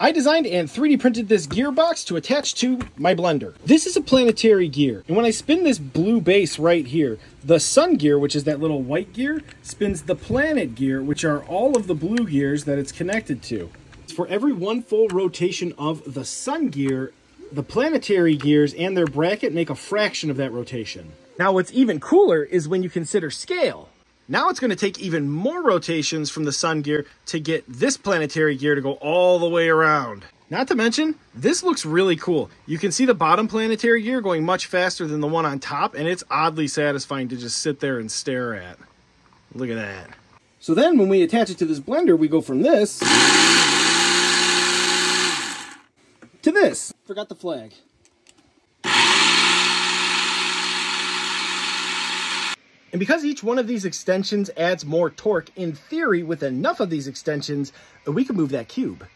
I designed and 3D printed this gearbox to attach to my blender. This is a planetary gear, and when I spin this blue base right here, the sun gear, which is that little white gear, spins the planet gear, which are all of the blue gears that it's connected to. For every one full rotation of the sun gear, the planetary gears and their bracket make a fraction of that rotation. Now what's even cooler is when you consider scale. Now it's going to take even more rotations from the sun gear to get this planetary gear to go all the way around. Not to mention, this looks really cool. You can see the bottom planetary gear going much faster than the one on top, and it's oddly satisfying to just sit there and stare at. Look at that. So then when we attach it to this blender, we go from this to this. Forgot the flag. And because each one of these extensions adds more torque, in theory, with enough of these extensions, we can move that cube.